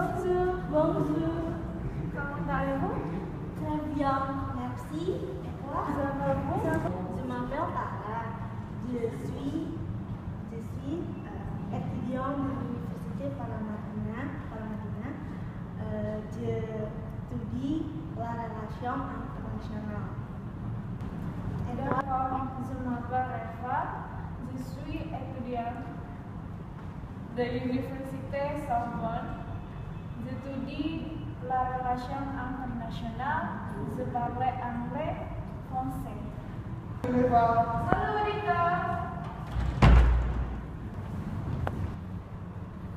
Bonjour. Comment allez-vous Très bien, merci. Et toi Ça va vous Je m'appelle Tara. Je suis, je suis euh, étudiante de l'Université Paramadina. Paramadina. Euh, je étudie la relation internationale. Et toi je m'appelle Eva. Je suis étudiante de l'Université Sorbonne. La relation internationale. Je parle anglais, français. Salut Rita.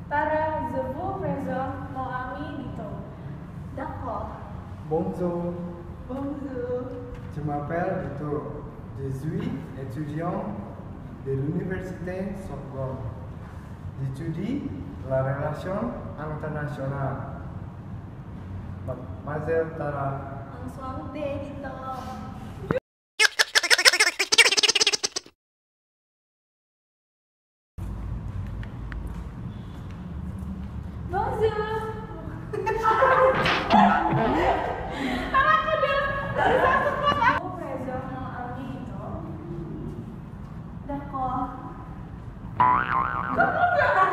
Tara, je vous présente mon ami Dito. D'accord. Bonjour, Bonjour. je m'appelle Vito. Je suis étudiant de l'Université Sorbonne. J'étudie la relation internationale. 混ぜたら langsung deh gitu udah